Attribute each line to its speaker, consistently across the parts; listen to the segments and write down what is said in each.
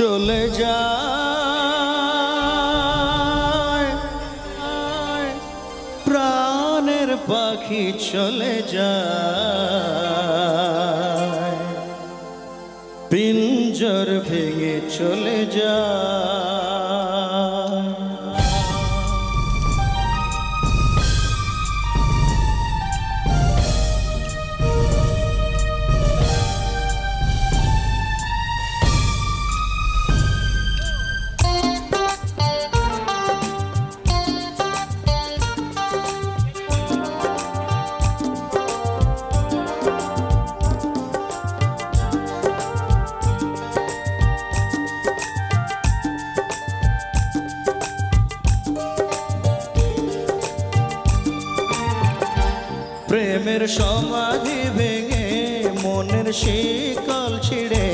Speaker 1: চলে যায়। প্রাণের পাখি চলে যায়। পিঞ্জর ভেঙে চলে যায়। প্রেমের সমাধি ভেঙে মনের শিকল ছিঁড়ে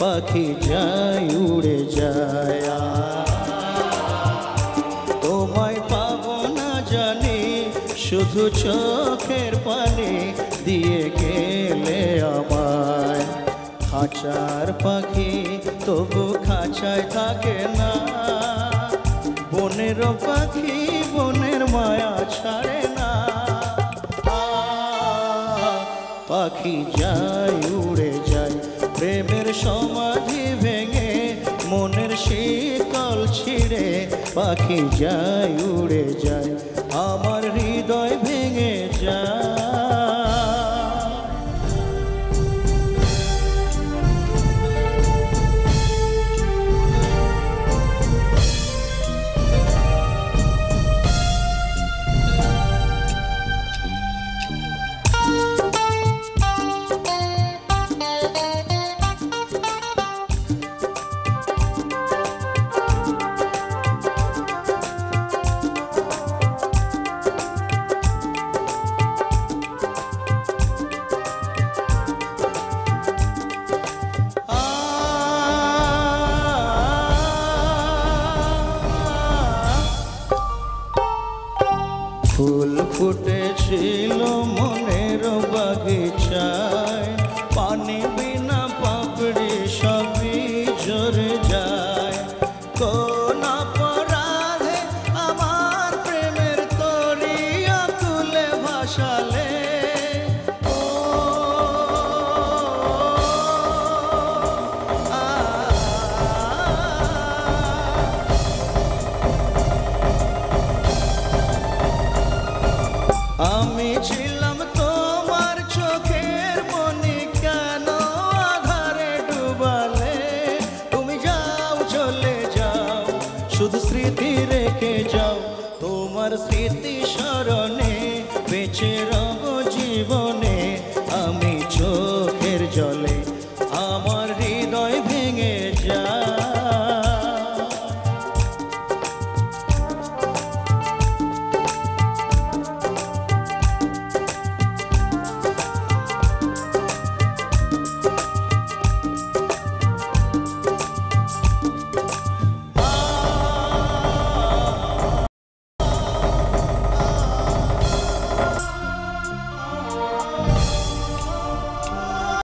Speaker 1: পাখি যায়, উড়ে যায়। তোমায় পাবো না জানি, শুধু চোখের পানি দিয়ে গেলে আমায়। খাঁচার পাখি তবু খাঁচায় থাকে না। বনের পাখি বনের পাখি যায় উড়ে যায়। প্রেমের সমাধি ভেঙে মনের শীতল ছিঁড়ে পাখি যায় উড়ে যায়। ফুল ফুটেছিল মনের বাগিচায়। পানি বিনা পাপড়ি সবই ঝরে যায়। কোন অপরাধে আমার প্রেমের তরিয়া তুলে ভাসালে। আমি ছিলাম তোমার চোখের কেন তুমি যাও, চলে যাও রেখে যাও। তোমার বেঁচে রব জীবনে। আমি চোখের জলে, আমার হৃদয়